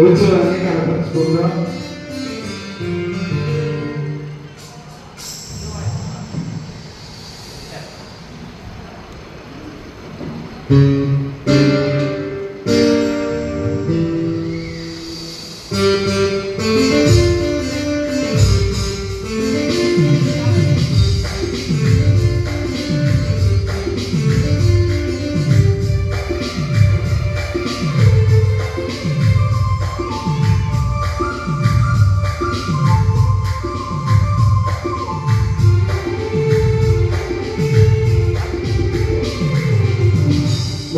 Hoje eu vou fazer.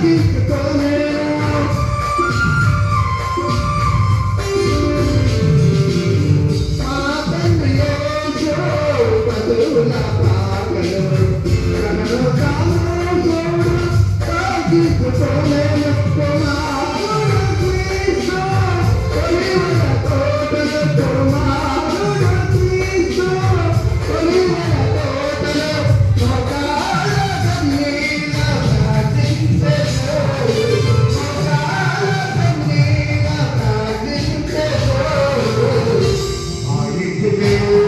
fica coronel Até brilhante, eu, pra tu paga ఇంటి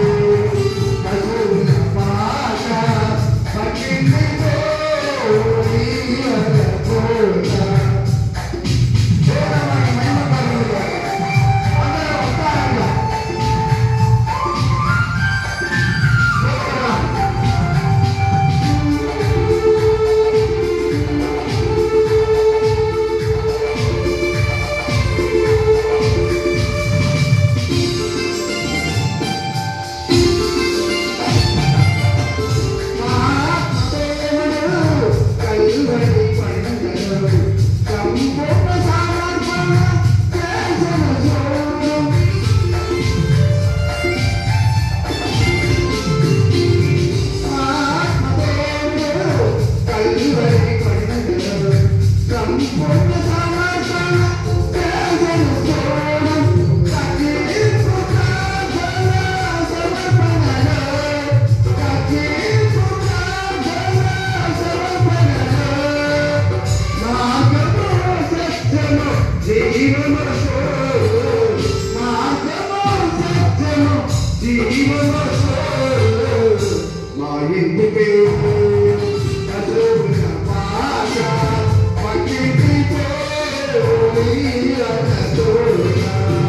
Mas eu não sei não, de uma vez só. Mas eu não faço, porque me Thank you.